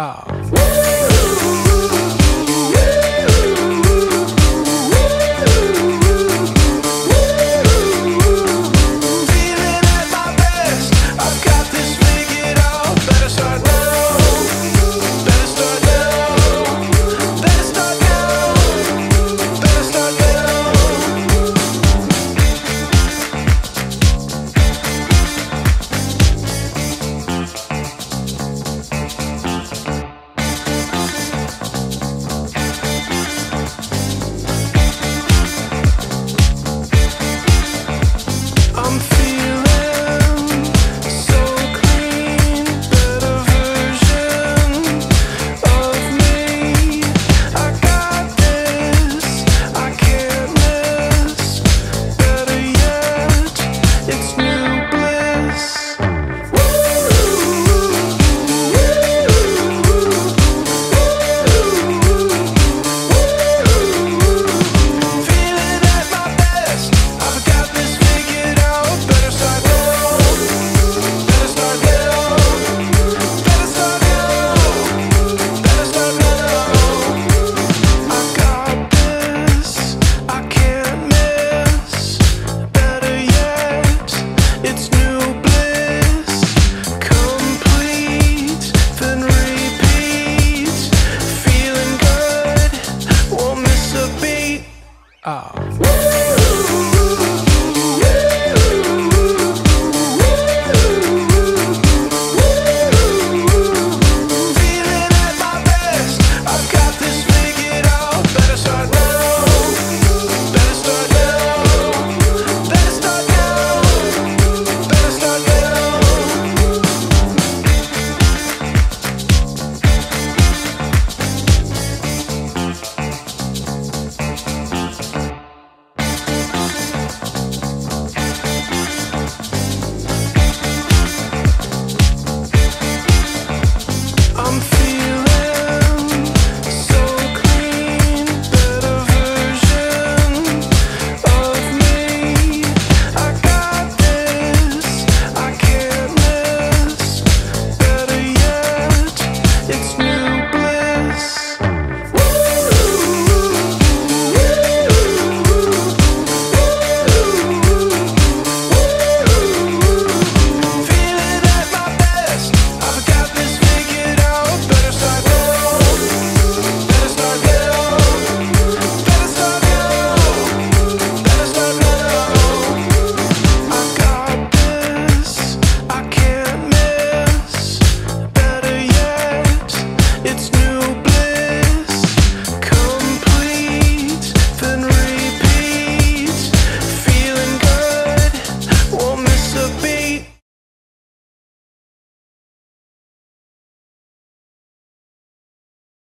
Oh.